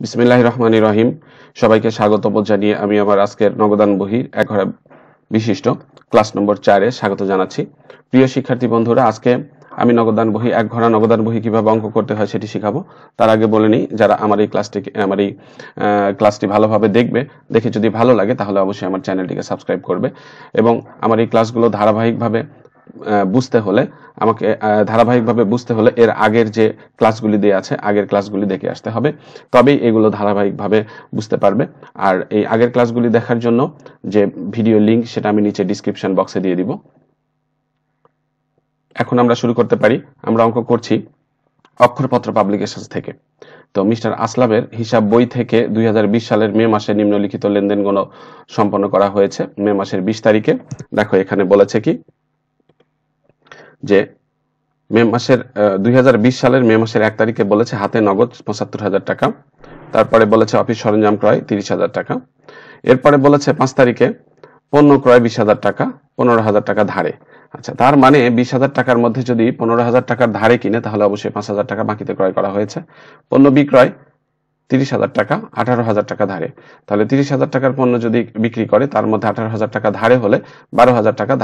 বিসমিল্লাহ রহমান রহিম সবাইকে স্বাগত জানিয়ে আমি আমার আজকের নগদান বহির এক ঘরে বিশিষ্ট ক্লাস নম্বর চারে স্বাগত জানাচ্ছি। প্রিয় শিক্ষার্থী বন্ধুরা, আজকে আমি নগদান বহি, এক ঘরা নগদান বহি কীভাবে অঙ্ক করতে হয় সেটি শিখাবো। তার আগে বলে নিই, যারা আমার এই ক্লাসটি, আমার এই ক্লাসটি ভালোভাবে দেখবে, দেখে যদি ভালো লাগে তাহলে অবশ্যই আমার চ্যানেলটিকে সাবস্ক্রাইব করবে এবং আমার এই ক্লাসগুলো ধারাবাহিকভাবে বুঝতে হলে, আমাকে ধারাবাহিকভাবে বুঝতে হলে এর আগের যে ক্লাসগুলি দেওয়া আছে, আগের ক্লাসগুলি দেখে আসতে হবে। তবেই এগুলো ধারাবাহিকভাবে বুঝতে পারবে। আর এই আগের ক্লাসগুলি দেখার জন্য যে ভিডিও লিঙ্ক সেটা আমি নিচে ডিসক্রিপশন বক্সে দিয়ে দিব। এখন আমরা শুরু করতে পারি। আমরা অঙ্ক করছি অক্ষরপত্র পাবলিকেশন থেকে। তো মিস্টার আসলামের হিসাব বই থেকে দুই হাজার বিশ সালের মে মাসে নিম্নলিখিত লেনদেনগুলো সম্পন্ন করা হয়েছে। মে মাসের বিশ তারিখে। দেখো, এখানে বলেছে কি? যে মে মাসের দুই হাজার বিশ সালের মে মাসের এক তারিখে বলেছে হাতে নগদ পঁচাত্তর হাজার টাকা। তারপরে বলেছে অফিস সরঞ্জাম ক্রয় তিরিশ হাজার টাকা। এরপরে বলেছে পাঁচ তারিখে পণ্য ক্রয় বিশ হাজার টাকা, পনেরো হাজার টাকা ধারে। আচ্ছা তার মানে বিশ হাজার টাকার মধ্যে যদি পনেরো হাজার টাকার ধারে কিনে, তাহলে অবশ্যই পাঁচ হাজার টাকা বাকিতে ক্রয় করা হয়েছে। পণ্য বিক্রয় তিরিশ হাজার টাকা, আঠারো হাজার টাকা ধারে। তাহলে তিরিশ হাজার টাকার পণ্য যদি বিক্রি করে, তার মধ্যে আঠারো হাজার টাকা ধারে হলে বারো হাজার টাকা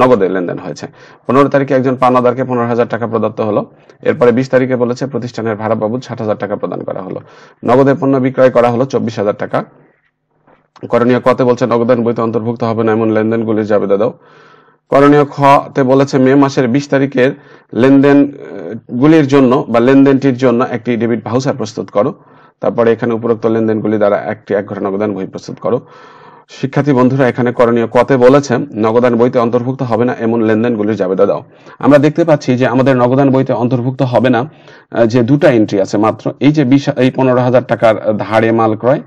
নগদে লেনদেন হয়েছে। পনেরো তারিখে একজন পাওনাদারকে পনেরো হাজার টাকা প্রদত্ত হলো। এরপরে বিশ তারিখে বলেছে প্রতিষ্ঠানের ভাড়া বাবদ ষাট হাজার টাকা প্রদান করা হলো। নগদের পণ্য বিক্রয় করা হলো চব্বিশ হাজার টাকা। করণীয় কতে বলছে নগদান বইতে অন্তর্ভুক্ত হবে না, এমন লেনদেনগুলির জাবেদা দাও। করণীয় খতে বলেছে মে মাসের বিশ তারিখের লেনদেন গুলির জন্য বা লেনদেনটির জন্য একটি ডেবিট ভাউচার প্রস্তুত করো। তারপরে এখানে উপরোক্ত লেনদেনগুলি দ্বারা একটি এক ঘরে নগদান বই প্রস্তুত করো। শিক্ষার্থী বন্ধুরা, এখানে করণীয় কতে বলেছে, নগদান বইতে অন্তর্ভুক্ত হবে না, এমন লেনদেনগুলির জাবেদা দাও। আমরা দেখতে পাচ্ছি যে আমাদের নগদান বইতে অন্তর্ভুক্ত হবে না যে দুটা এন্ট্রি আছে মাত্র, এই যে বিশ, এই পনেরো হাজার টাকার ধারে মাল ক্রয়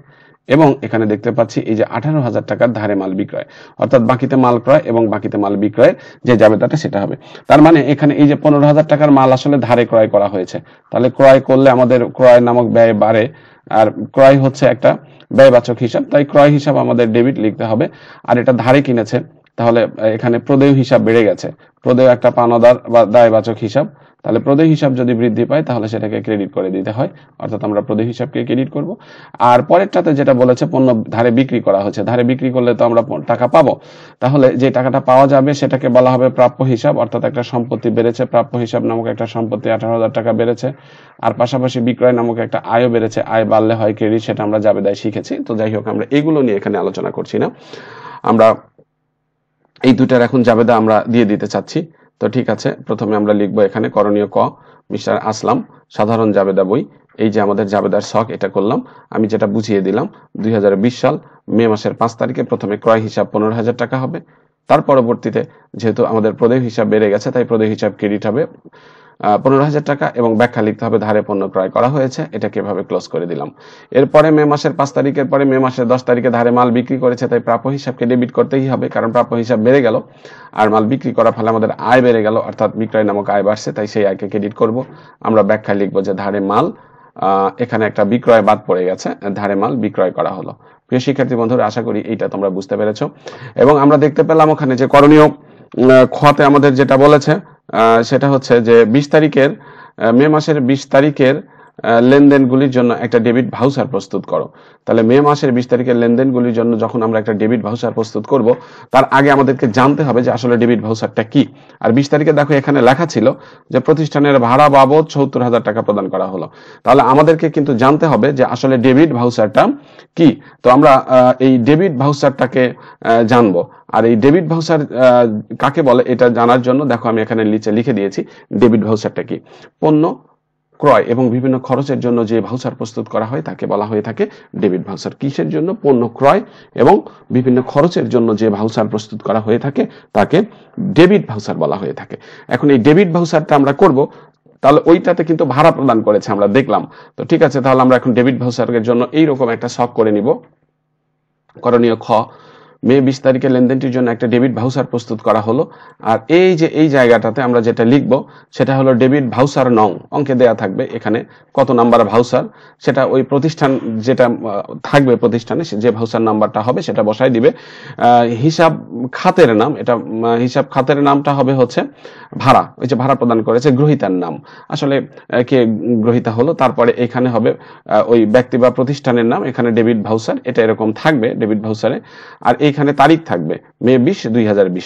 এবং এখানে দেখতে পাচ্ছি এই যে আঠারো হাজার টাকার ধারে মাল বিক্রয়, অর্থাৎ বাকিতে মাল ক্রয় এবং বাকিতে মাল বিক্রয় যে যাবে তাতে সেটা হবে। তার মানে এখানে এই যে পনেরো হাজার টাকার মাল আসলে ধারে ক্রয় করা হয়েছে। তাহলে ক্রয় করলে আমাদের ক্রয় নামক ব্যয় বাড়ে, আর ক্রয় হচ্ছে একটা ব্যয়বাচক হিসাব। তাই ক্রয় হিসাব আমাদের ডেবিট লিখতে হবে। আর এটা ধারে কিনেছে তাহলে এখানে প্রদেয় হিসাব বেড়ে গেছে। প্রদেয় একটা পানাদার বা দায়বাচক হিসাব। তাহলে প্রদেয় হিসাব যদি বৃদ্ধি পায়, তাহলে সেটাকে ক্রেডিট করে দিতে হয়। অর্থাৎ আমরা প্রদেয় হিসাবকে ক্রেডিট করব। আর পরেরটাতে যেটা বলেছে, পণ্য ধারে বিক্রি করা হচ্ছে। ধারে বিক্রি করলে তো আমরা টাকা পাবো। তাহলে যে টাকাটা পাওয়া যাবে, সেটাকে বলা হবে প্রাপ্য হিসাব। অর্থাৎ একটা সম্পত্তি বেড়েছে, প্রাপ্য হিসাব নামক একটা সম্পত্তি আঠারো হাজার টাকা বেড়েছে। আর পাশাপাশি বিক্রয় নামক একটা আয়ও বেড়েছে। আয় বাড়লে হয় ক্রেডিট সেটা আমরা জাবেদায় শিখেছি। তো যাই হোক, আমরা এগুলো নিয়ে এখানে আলোচনা করছি না। আমরা এই দুটার এখন জাবেদা আমরা দিয়ে দিতে চাচ্ছি। তো ঠিক আছে, প্রথমে আমরা লিখব এখানে করণীয় ক, মিস্টার আসলাম, সাধারণ জাবেদা বই। এই যে আমাদের জাবেদার শখ, এটা করলাম। আমি যেটা বুঝিয়ে দিলাম, দুই হাজার বিশ সাল, মে মাসের পাঁচ তারিখে প্রথমে ক্রয় হিসাব পনেরো হাজার টাকা হবে। তার পরবর্তীতে, যেহেতু আমাদের প্রদেয় হিসাব বেড়ে গেছে, তাই প্রদেয় হিসাব ক্রেডিট হবে। পনেরো হাজার টাকা এবং ব্যাখ্যা লিখতে হবে ধারে পণ্য ক্রয় করা হয়েছে। এটাকে এভাবে ক্লোজ করে দিলাম? এরপরে মে মাসের পাঁচ তারিখের পরে মে মাসের দশ তারিখে ধারে মাল বিক্রি করেছে, তাই প্রাপ্য হিসাবকে ডেবিট করতেই হবে, কারণ প্রাপ্য হিসাব বেড়ে গেল আর মাল বিক্রি করার ফলে আমাদের আয় বেড়ে গেল, অর্থাৎ বিক্রয় নামক আয় বাড়ছে, তাই সেই আয়কে ক্রেডিট করব। আমরা ব্যাখ্যায় লিখব যে ধারে মাল এখানে একটা বিক্রয় বাদ পড়ে গেছে, ধারে মাল বিক্রয় করা হলো। প্রিয় শিক্ষার্থী বন্ধুরা, আশা করি এইটা তোমরা বুঝতে পেরেছ। এবং আমরা দেখতে পেলাম ওখানে যে করণীয় খতে আমাদের যেটা বলেছে সেটা হচ্ছে যে বিশ তারিখের মে মাসের বিশ তারিখের লেনদেনগুলির জন্য একটা ডেবিট ভাউচার প্রস্তুত করো। তাহলে মে মাসের বিশ তারিখের লেনদেনগুলির জন্য যখন আমরা একটা ডেবিট ভাউচার প্রস্তুত করব, তার আগে আমাদেরকে জানতে হবে যে আসলে ডেবিট ভাউচারটা কি। আর বিশ তারিখে দেখো এখানে লেখা ছিল যে প্রতিষ্ঠানের ভাড়া বাবদ সত্তর হাজার টাকা প্রদান করা হলো। তাহলে আমাদেরকে কিন্তু জানতে হবে যে আসলে ডেবিট ভাউচারটা কি। তো আমরা এই ডেবিট ভাউচারটাকে জানব। আর এই ডেবিট ভাউচার কাকে বলে এটা জানার জন্য দেখো আমি এখানে নিচে লিখে দিয়েছি ডেবিট ভাউচারটা কি। পণ্য ক্রয় এবং বিভিন্ন খরচের জন্য যে ভাউচার প্রস্তুত করা হয় তাকে বলা হয়ে থাকে ডেবিট ভাউচার। কিসের জন্য? পণ্য ক্রয় এবং বিভিন্ন খরচের জন্য যে ভাউচার প্রস্তুত করা হয়ে থাকে তাকে ডেবিট ভাউচার বলা হয়ে থাকে। এখন এই ডেবিট ভাউচারটা আমরা করব, তাহলে ওইটাতে কিন্তু ভাড়া প্রদান করেছে আমরা দেখলাম। তো ঠিক আছে, তাহলে আমরা এখন ডেবিট ভাউচারের জন্য এইরকম একটা শখ করে নিব। করণীয় খ মে বিশ তারিখে লেনদেনটির জন্য একটা ডেবিট ভাউচার প্রস্তুত করা হলো। আর এই যে, এই জায়গাটাতে আমরা যেটা লিখব, সেটা হলো ডেবিট ভাউচার নং, অঙ্কে দেয়া থাকবে এখানে কত নাম্বার ভাউচার, সেটা ওই প্রতিষ্ঠান যেটা থাকবে প্রতিষ্ঠানে যে ভাউচার নাম্বারটা হবে সেটা বসাই দিবে। হিসাব খাতের নাম, এটা হিসাব খাতের নামটা হবে হচ্ছে ভাড়া, ওই যে ভাড়া প্রদান করেছে গ্রহিতার নাম। আসলে কে গ্রহিতা হলো, তারপরে এখানে হবে ওই ব্যক্তি বা প্রতিষ্ঠানের নাম, এখানে ডেবিট ভাউসার এটা এরকম থাকবে, ডেবিট ভাউসারে আর এইখানে তারিখ থাকবে, মে বিশ, দুই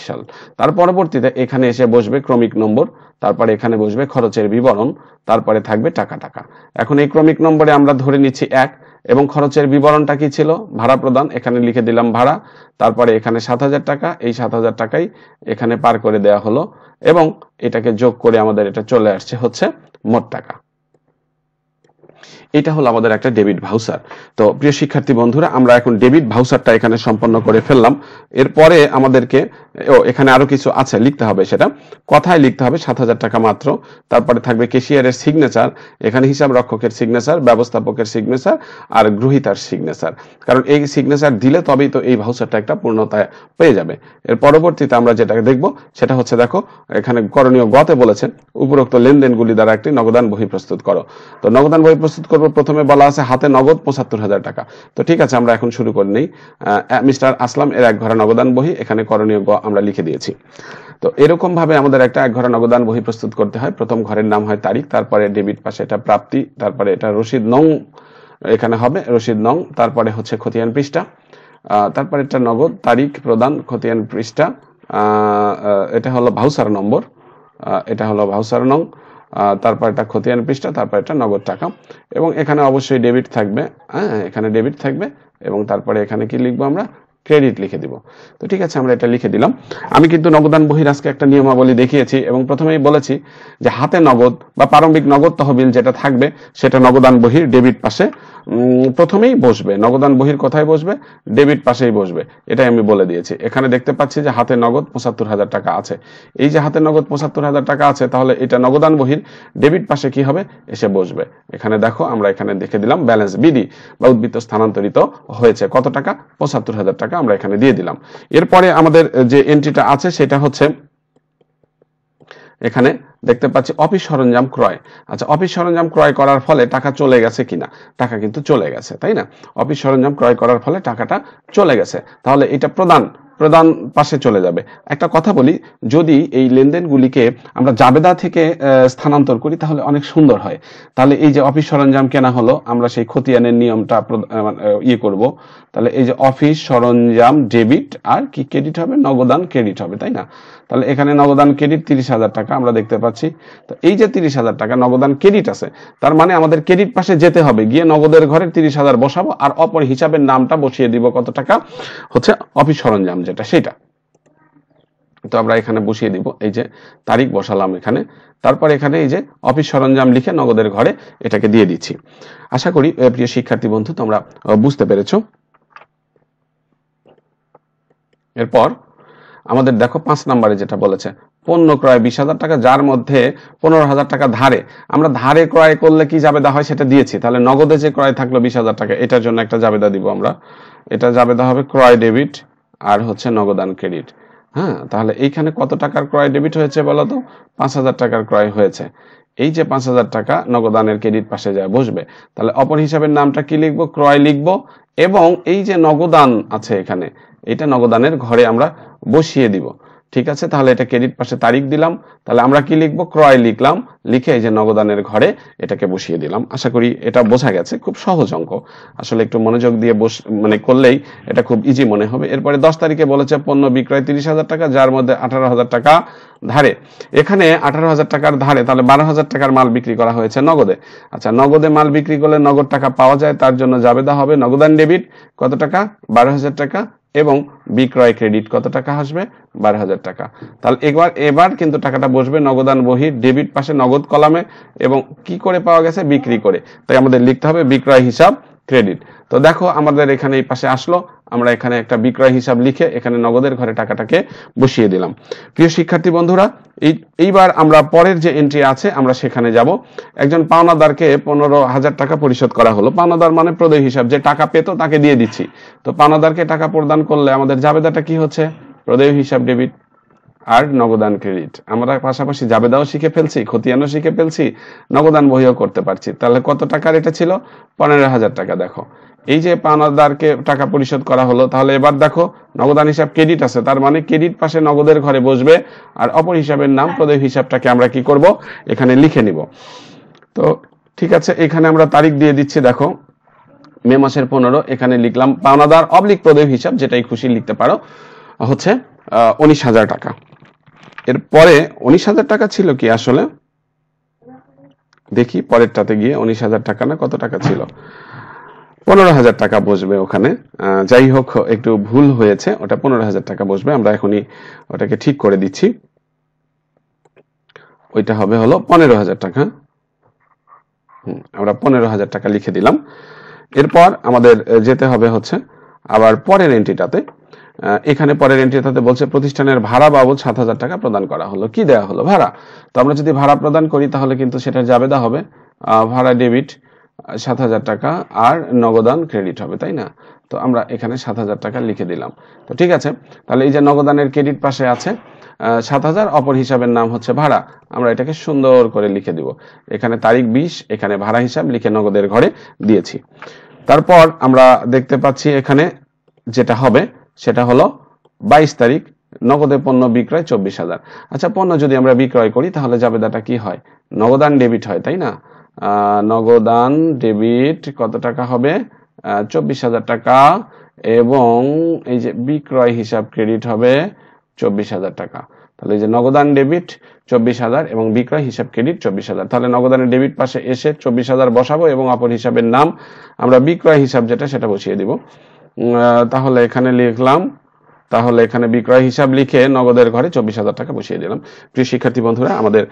সাল। তার পরবর্তীতে এখানে এসে বসবে ক্রমিক নম্বর, তারপরে এখানে বসবে খরচের বিবরণ, তারপরে থাকবে টাকা টাকা। এখন এই ক্রমিক নম্বরে আমরা ধরে নিচ্ছি এক, এবং খরচের বিবরণটা কি ছিল? ভাড়া প্রদান, এখানে লিখে দিলাম ভাড়া, তারপরে এখানে সাত হাজার টাকা, এই সাত হাজার টাকাই এখানে পার করে দেয়া হলো, এবং এটাকে যোগ করে আমাদের এটা চলে আসছে হচ্ছে মোট টাকা। এটা হলো আমাদের একটা ডেবিট ভাউচার। তো প্রিয় শিক্ষার্থী বন্ধুরা, আমরা এখন ডেবিট ভাউচারটা এখানে সম্পন্ন করে ফেললাম। এরপরে আমাদেরকে, ও, এখানে আরও কিছু আছে, লিখতে হবে সেটা। কথায় লিখতে হবে সাত হাজার টাকা মাত্র। তারপরে থাকবে কেশিয়ারের সিগনেচার এখানে হিসাব রক্ষকের সিগনেচার ব্যবস্থাপকের সিগনেচার আর গ্রহিতার সিগনেচার কারণ এই সিগনেচার দিলে তবেই তো এই ভাউচারটা একটা পূর্ণতায় পেয়ে যাবে। এর পরবর্তীতে আমরা যেটা দেখব, সেটা হচ্ছে দেখো, এখানে করণীয় গতে বলেছেন, উপরোক্ত লেনদেনগুলি দ্বারা একটি নগদান বহি প্রস্তুত করো। তো নগদান বহি প্রস্তুত করব প্রথমে বলা আছে হাতে নগদ পঁচাত্তর হাজার টাকা। তো ঠিক আছে, আমরা এখন শুরু করে নেই। মিস্টার আসলাম, এর এক ঘরে নগদান বহি, এখানে করণীয় আমরা লিখে দিয়েছি। তো এরকম ভাবে আমাদের একটা এক ঘরে নগদান বহি প্রস্তুত করতে হয়। প্রথম ঘরের নাম হয় তারিখ, তারপরে ডেবিট, পাশে এটা প্রাপ্তি, তারপরে এটা রসিদ নং এখানে হবে, রসিদ নং, তারপরে হচ্ছে খতিয়ান পৃষ্ঠা তারপরে এটা নগদ, তারিখ, প্রদান, খতিয়ান পৃষ্ঠা এটা হলো ভাউসার নম্বর এটা হলো ভাউসার নং। তারপর একটা খতিয়ান পৃষ্ঠা, তারপর একটা নগদ টাকা। এবং এখানে অবশ্যই ডেবিট থাকবে হ্যাঁ এখানে ডেবিট থাকবে এবং তারপরে এখানে কি লিখব আমরা? ক্রেডিট লিখে দিব। তো ঠিক আছে, আমরা এটা লিখে দিলাম। আমি কিন্তু নগদান বহির আজকে একটা নিয়মাবলী দেখিয়েছি এবং প্রথমেই বলেছি যে হাতে নগদ বা প্রারম্ভিক নগদ তহবিল যেটা থাকবে, সেটা নগদান বহির ডেবিট পাশে প্রথমেই বসবে, নগদান বহির কোথায় বসবে, ডেবিট পাশেই বসবে, এটাই আমি বলে দিয়েছি। এখানে দেখতে পাচ্ছি যে হাতে নগদ পঁচাত্তর হাজার টাকা আছে। এই যে হাতে নগদ পঁচাত্তর হাজার টাকা আছে, তাহলে এটা নগদান বহির, ডেবিট পাশে কি হবে? এসে বসবে। এখানে দেখো, আমরা এখানে দেখে দিলাম, ব্যালেন্স বিডি বা উদ্বৃত্ত স্থানান্তরিত হয়েছে। কত টাকা? পঁচাত্তর হাজার টাকা আমরা এখানে দিয়ে দিলাম। এরপরে আমাদের যে এন্ট্রিটা আছে, সেটা হচ্ছে এখানে দেখতে পাচ্ছি অফিস সরঞ্জাম ক্রয়। আচ্ছা অফিস সরঞ্জাম ক্রয় করার ফলে টাকা চলে গেছে কিনা? টাকা কিন্তু চলে গেছে তাই না? অফিস সরঞ্জাম ক্রয় করার ফলে টাকাটা চলে গেছে। তাহলে এটা প্রদান প্রদান পাশে চলে যাবে। একটা কথা বলি যদি এই লেনদেনগুলিকে আমরা জাবেদা থেকে স্থানান্তর করি তাহলে অনেক সুন্দর হয়। তাহলে এই যে অফিস সরঞ্জাম কেনা হলো আমরা সেই খতিয়ানের নিয়মটা মানে, ইয়ে করব। তাহলে এই যে অফিস সরঞ্জাম ডেবিট আর কি ক্রেডিট হবে? নগদান ক্রেডিট হবে তাই না? তাহলে এখানে নগদান ক্রেডিট তিরিশ হাজার টাকা আমরা দেখতে পাচ্ছি। তো এই যে তিরিশ হাজার টাকা নগদান ক্রেডিট আছে, তার মানে আমাদের ক্রেডিট পাশে যেতে হবে। গিয়ে নগদের ঘরে তিরিশ হাজার বসাবো আর অপর হিসাবের নামটা বসিয়ে দিব কত টাকা? হচ্ছে অফিস সরঞ্জাম যেটা, সেটা। তো আমরা এখানে বসিয়ে দিব, এই যে তারিখ বসালাম এখানে। তারপর এখানে এই যে অফিস সরঞ্জাম লিখে নগদের ঘরে এটাকে দিয়ে দিচ্ছি। আশা করি প্রিয় শিক্ষার্থী বন্ধু, তোমরা বুঝতে পেরেছ। এরপর আমাদের দেখো পাঁচ নম্বরে যেটা বলেছে, পণ্য ক্রয় বিশ হাজার টাকা, যার মধ্যে পনেরো হাজার টাকা ধারে। আমরা ধারে ক্রয় করলে কি জাবেদা হয় সেটা দিয়েছি। তাহলে নগদে যে ক্রয় থাকল বিশ হাজার টাকা, এটার জন্য একটা জাবেদা দিব আমরা। এটা জাবেদা হবে ক্রয় ডেবিট আর হচ্ছে নগদান ক্রেডিট। হ্যাঁ তাহলে এইখানে কত টাকার ক্রয় ডেবিট হয়েছে বলো তো? পাঁচ হাজার টাকার ক্রয় হয়েছে। এই যে পাঁচ হাজার টাকা নগদানের ক্রেডিট পাশে যায় বসবে, তাহলে অপর হিসাবের নামটা কি লিখব? ক্রয় লিখব। এবং এই যে নগদান আছে এখানে এটা নগদানের ঘরে আমরা বসিয়ে দিব। ঠিক আছে? তাহলে এটা ক্রেডিট পাশে তারিখ দিলাম। তাহলে আমরা কি লিখব? ক্রয় লিখলাম। লিখে এই যে নগদানের ঘরে এটাকে বসিয়ে দিলাম। আশা করি এটা বোঝা গেছে। খুব সহজ অঙ্ক। আসলে একটু মনোযোগ দিয়ে বস মানে করলেই এটা খুব ইজি মনে হবে। এরপরে দশ তারিখে বলেছে পণ্য বিক্রয় তিরিশ হাজার টাকা, যার মধ্যে আঠারো হাজার টাকা ধারে। এখানে আঠারো হাজার টাকার ধারে তাহলে বারো হাজার টাকার মাল বিক্রি করা হয়েছে নগদে। আচ্ছা নগদে মাল বিক্রি করলে নগদ টাকা পাওয়া যায়, তার জন্য যাবে জাবেদা হবে। নগদান ডেবিট কত টাকা? বারো হাজার টাকা। এবং বিক্রয় ক্রেডিট কত টাকা আসবে? বারো হাজার টাকা। তাহলে এবার এবার কিন্তু টাকাটা বসবে নগদান বহি, ডেবিট পাশে নগদ কলামে এবং কি করে পাওয়া গেছে? বিক্রি করে। তাই আমাদের লিখতে হবে বিক্রয় হিসাব ক্রেডিট। তো দেখো আমাদের এখানে এই পাশে আসলো। আমরা এখানে একটা বিক্রয় হিসাব লিখে এখানে নগদের ঘরে টাকাটাকে বসিয়ে দিলাম। প্রিয় শিক্ষার্থী বন্ধুরা, এই, এইবার আমরা পরের যে এন্ট্রি আছে, আমরা সেখানে যাব। একজন পাওনাদারকে পনেরো হাজার টাকা পরিশোধ করা হলো। পাওনাদার মানে প্রদেয় হিসাব, যে টাকা পেত তাকে দিয়ে দিচ্ছি। তো পাওনাদারকে টাকা প্রদান করলে আমাদের জাবেদাটা কি হচ্ছে? প্রদেয় হিসাব ডেবিট আর নগদান ক্রেডিট। আমরা পাশাপাশি জাবেদাও শিখে ফেলছি, খতিয়ানও শিখে ফেলছি, নগদান বহিও করতে পারছি। তাহলে কত টাকার এটা ছিল? পনেরো হাজার টাকা, দেখো। এই যে পাওনাদারকে টাকা পরিশোধ করা হলো, তাহলে এবার দেখো, নগদান হিসাব ক্রেডিট আছে, তার মানে ক্রেডিট পাশে নগদের ঘরে বসবে, আর অপর হিসাবের নাম, প্রদেয় হিসাবটাকে আমরা কি করব? এখানে লিখে নিব। তো ঠিক আছে, এখানে আমরা তারিখ দিয়ে দিচ্ছি, দেখো। মে মাসের পনেরো, এখানে লিখলাম, পাওনাদার অবলিক প্রদেয় হিসাব, যেটাই খুশি লিখতে পারো, হচ্ছে উনিশ হাজার টাকা। এরপরে উনিশ হাজার টাকা ছিল কি আসলে? দেখি পরেরটাতে গিয়ে উনিশ হাজার টাকা না কত টাকা ছিল? পনেরো হাজার টাকা বসবে ওখানে। যাই হোক, একটু ভুল হয়েছে, ওটা পনেরো হাজার টাকা বসবে। আমরা এখনই ওটাকে ঠিক করে দিচ্ছি। ওইটা হবে হলো পনেরো হাজার টাকা। আমরা পনেরো হাজার টাকা লিখে দিলাম। এরপর আমাদের যেতে হবে হচ্ছে আবার পরের এন্ট্রিটাতে এখানে পরের এন্ট্রিটাতে বলছে, প্রতিষ্ঠানের ভাড়া বাবদ সাত হাজার টাকা প্রদান করা হলো। কি দেওয়া হলো? ভাড়া। তো আমরা যদি ভাড়া প্রদান করি, তাহলে কিন্তু সেটা জাবেদা হবে। ভাড়া ডেবিট সাত হাজার টাকা আর নগদান ক্রেডিট হবে, তাই না? তো আমরা এখানে সাত হাজার টাকা লিখে দিলাম। তো ঠিক আছে, তাহলে এই যে নগদানের ক্রেডিট পাশে আছে সাত হাজার, অপর হিসাবের নাম হচ্ছে ভাড়া। আমরা এটাকে সুন্দর করে লিখে দিব। এখানে তারিখ বিশ, এখানে ভাড়া হিসাব লিখে নগদের ঘরে দিয়েছি। তারপর আমরা দেখতে পাচ্ছি এখানে যেটা হবে সেটা হলো বাইশ তারিখ, নগদে পণ্য বিক্রয় চব্বিশ হাজার। আচ্ছা পণ্য যদি আমরা বিক্রয় করি, তাহলে জাবেদাটা কি হয়? নগদান ডেবিট হয়, তাই না? নগদান ডেবিট কত টাকা হবে? চব্বিশ হাজার টাকা এবং এই যে বিক্রয় হিসাব ক্রেডিট হবে চব্বিশ হাজার টাকা। তাহলে এই যে নগদান ডেবিট চব্বিশ হাজার এবং বিক্রয় হিসাব ক্রেডিট চব্বিশ হাজার। তাহলে নগদানের ডেবিট পাশে এসে চব্বিশ হাজার বসাবো এবং অপর হিসাবের নাম আমরা বিক্রয় হিসাব যেটা, সেটা বসিয়ে দিব। তাহলে এখানে লিখলাম, তাহলে এখানে বিক্রয় হিসাব লিখে নগদের ঘরে চব্বিশ হাজার টাকা বসিয়ে দিলাম। প্রিয় শিক্ষার্থী বন্ধুরা, আমাদের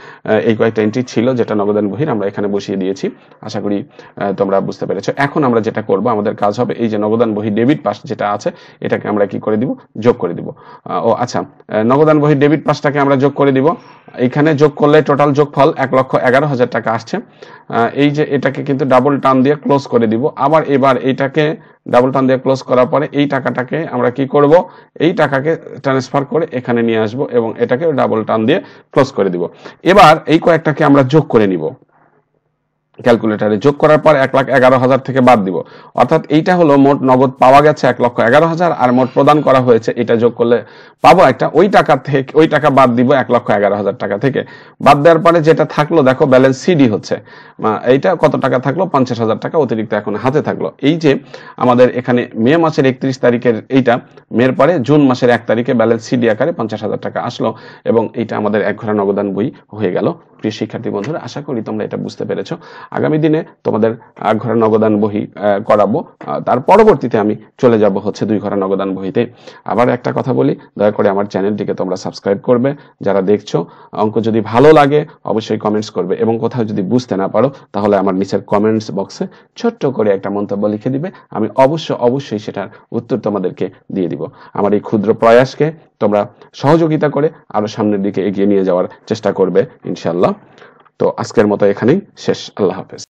এই কয়েকটা এন্ট্রি ছিল যেটা নগদান বহির আমরা এখানে বসিয়ে দিয়েছি। আশা করি তোমরা বুঝতে পেরেছ। এখন আমরা যেটা করব, আমাদের কাজ হবে এই যে নগদান বহি ডেবিট পাস যেটা আছে, এটাকে আমরা কি করে দিব? যোগ করে দিব। ও আচ্ছা নগদান বহি ডেবিট পাসটাকে আমরা যোগ করে দিব। এখানে যোগ করলে টোটাল যোগফল এক লক্ষ এগারো হাজার টাকা আসছে। এই যে এটাকে কিন্তু ডাবল টান দিয়ে ক্লোজ করে দিব। আবার এবার এইটাকে ডাবল টান দিয়ে ক্লোজ করার পরে এই টাকাটাকে আমরা কি করব? এই টাকাকে ট্রান্সফার করে এখানে নিয়ে আসব এবং এটাকে ডাবল টান দিয়ে ক্লোজ করে দিব। এবার এই কয়েকটাকে আমরা যোগ করে নিব। ক্যালকুলেটারে যোগ করার পর এক লাখ এগারো হাজার থেকে বাদ দিব। অর্থাৎ এইটা হলো মোট নগদ পাওয়া গেছে এক লক্ষ এগারো হাজার, আর মোট প্রদান করা হয়েছে এটা যোগ করলে পাবো একটা ওই টাকা থেকে ওই টাকা বাদ দিব এক লক্ষ এগারো হাজার টাকা থেকে। বাদ দেওয়ার পরে যেটা থাকল, দেখো ব্যালেন্স সিডি হচ্ছে। এইটা কত টাকা থাকল? পঞ্চাশ হাজার টাকা অতিরিক্ত এখন হাতে থাকল। এই যে আমাদের এখানে মে মাসের একত্রিশ তারিখের এইটা, মের পরে জুন মাসের এক তারিখে ব্যালেন্স সিডি আকারে পঞ্চাশ হাজার টাকা আসলো এবং এইটা আমাদের এক ঘোড়া নগদান বই হয়ে গেল। প্রিয় শিক্ষার্থী বন্ধুরা, আশা করি তোমরা এটা বুঝতে পেরেছ। আগামী দিনে তোমাদের এক ঘোড়া নগদান বহি করাবো। তার পরবর্তীতে আমি চলে যাব হচ্ছে দুই ঘোড়া নগদান বহিতে। আবার একটা কথা বলি, দয়া করে আমার চ্যানেলটিকে তোমরা সাবস্ক্রাইব করবে। যারা দেখছ, অঙ্ক যদি ভালো লাগে, অবশ্যই কমেন্টস করবে। এবং কোথাও যদি বুঝতে না পারো, তাহলে আমার নিচের কমেন্টস বক্সে ছোট্ট করে একটা মন্তব্য লিখে দিবে। আমি অবশ্য, অবশ্যই সেটার উত্তর তোমাদেরকে দিয়ে দিব। আমার এই ক্ষুদ্র প্রয়াসকে তোমরা সহযোগিতা করে আরও সামনের দিকে এগিয়ে নিয়ে যাওয়ার চেষ্টা করবে ইনশাল্লাহ তো আজকের মতো এখানেই শেষ। আল্লাহ হাফেজ।